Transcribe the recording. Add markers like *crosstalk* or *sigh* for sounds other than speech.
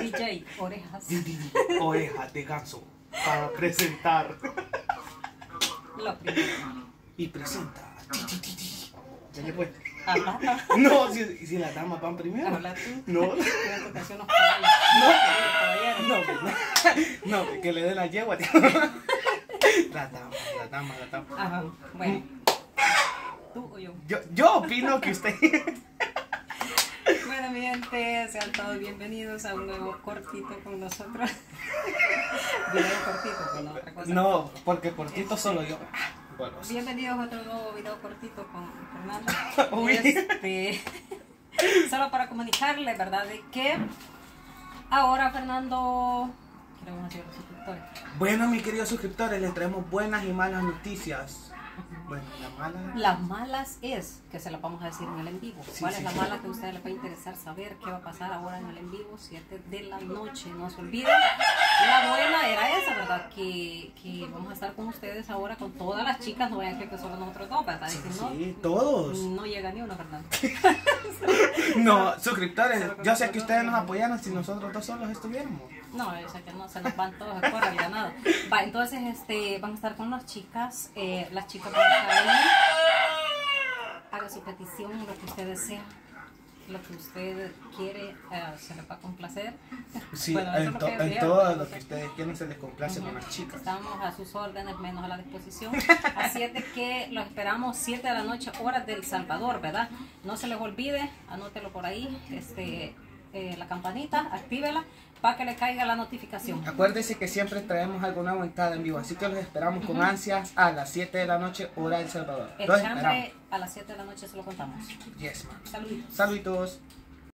DJ, orejas. Ti, ti, ti. Oreja de ganso para presentar. Lo primero. Y presenta. Dale, pues. Habla, No, si, si las damas van primero. habla tú. No, no, no, no, que le den la yegua, *laughs* tío. La dama, la dama, la dama. Ajá, bueno. ¿Tú o yo? Yo, yo opino que usted. Bueno, mi gente, sean todos bienvenidos a un nuevo cortito con nosotros. *laughs* Video cortito, con la otra cosa. No, porque cortito solo yo. Bueno. Bienvenidos a otro nuevo video cortito con Fernando. *laughs* Uy. Este, *laughs* solo para comunicarles, ¿verdad? De que ahora Fernando. ¿Qué le vamos a decir a los suscriptores? Bueno, mis queridos suscriptores, les traemos buenas y malas noticias. Bueno, la mala. Las malas es que se las vamos a decir en el en vivo. Sí, ¿Cuál sí, es la sí. mala que a ustedes les va a interesar saber qué va a pasar ahora en el en vivo? 7 de la noche. No se olviden. La buena era esa, ¿verdad? Que, que vamos a estar con ustedes ahora con todas las chicas. No vayan a creer que solo nosotros dos, ¿verdad? Sí, no, sí, todos. No llega ni uno, ¿verdad? *laughs* No, suscriptores, yo sé que ustedes nos apoyaron si nosotros dos solos estuviéramos. No, yo sé que no se nos van todos a correr ya nada. Va, entonces este, van a estar con las chicas. eh, las chicas van a estar ahí. Haga su petición, lo que usted desea. Lo que usted quiere, eh, se le va a complacer. Sí, Bueno, en, to- todo lo que ustedes quieren se les complace con las chicas. Estamos a sus órdenes, menos a la disposición. Así es de que los esperamos 7 de la noche, horas del Salvador, ¿verdad? No se les olvide, anótelo por ahí, este, eh, la campanita, actívela para que le caiga la notificación. Acuérdense que siempre traemos algo nuevo en vivo, así que los esperamos con ansias a las 7 de la noche, hora del Salvador. El Los esperamos. a las 7 de la noche se lo contamos. Yes, man. Saluditos. Saluditos.